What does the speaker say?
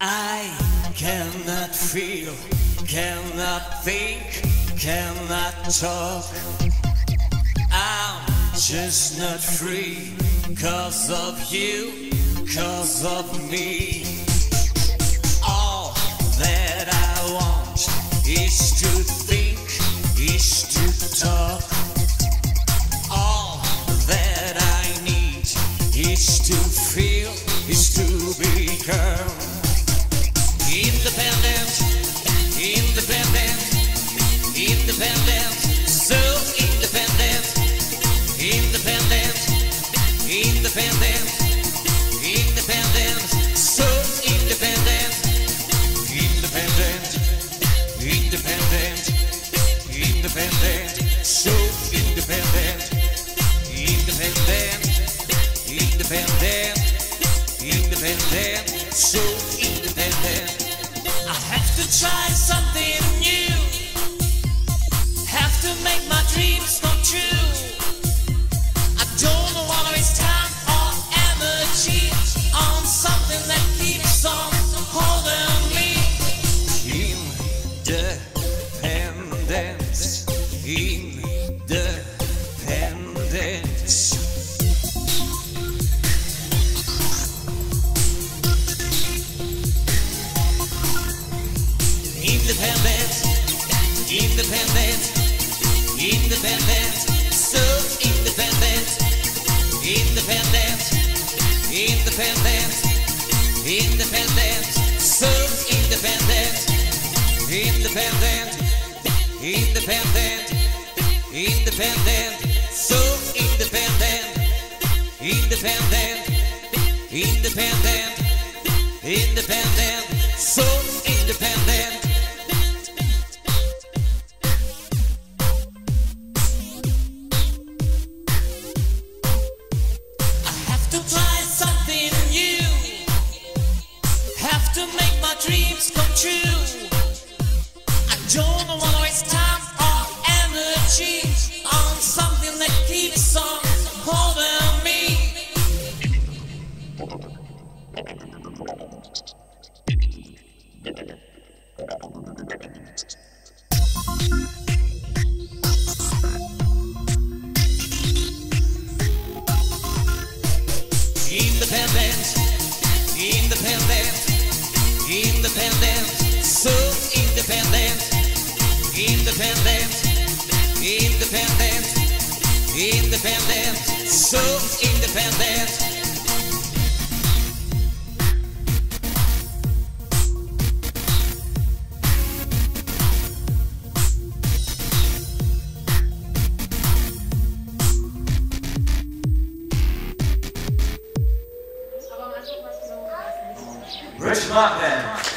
I cannot feel, cannot think, cannot talk. I'm just not free, cause of you, cause of me. independent, independent, so independent. I have to try. independent, independent, so independent, independent, independent, independent, so independent, independent, independent, independent, so independent, independent, independent, independent. so independent. Bridge Markland.